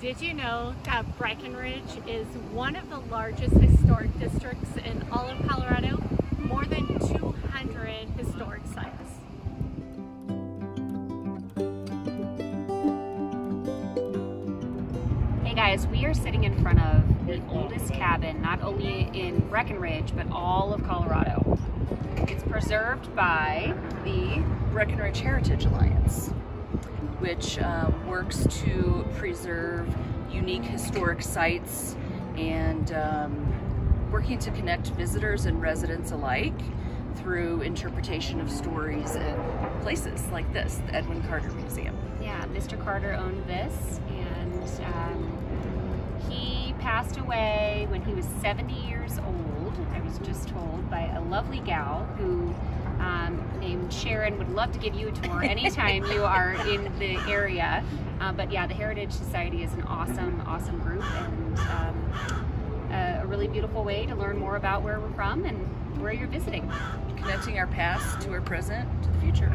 Did you know that Breckenridge is one of the largest historic districts in all of Colorado? More than 200 historic sites. Hey guys, we are sitting in front of the oldest cabin, not only in Breckenridge, but all of Colorado. It's preserved by the Breckenridge Heritage Alliance, which um, works to preserve unique historic sites and um, working to connect visitors and residents alike through interpretation of stories and places like this, the Edwin Carter Museum. Yeah, Mr. Carter owned this and um, he passed away when he was 70 years old, I was just told, by a lovely gal who um, named Sharon would love to give you a tour anytime you are in the area. Uh, but yeah, the Heritage Society is an awesome, awesome group and um, a, a really beautiful way to learn more about where we're from and where you're visiting. Connecting our past to our present to the future.